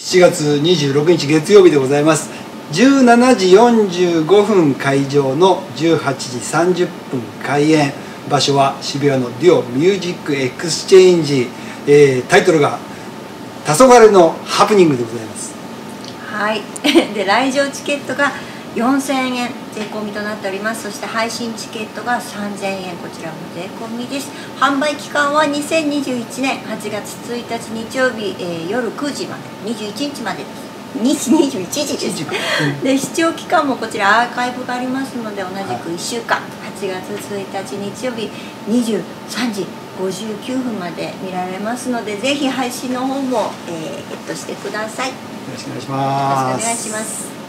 7月26日月曜日でございます。17時45分会場の18時30分開演場所は渋谷のデュオミュージックエクスチェンジ、えー、タイトルが「黄昏のハプニング」でございます。はい。で来場チケットが4000円税込みとなっております。そして配信チケットが3000円。こちらも税込みです。販売期間は2021年。8月1日日曜日、えー、夜9時まで。21日までです。21時です。で視聴期間もこちらアーカイブがありますので同じく1週間、8月1日日曜日23時59分まで見られますのでぜひ配信の方も、えー、ゲットしてください。よろしくお願いします。よろしくお願いします